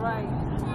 right.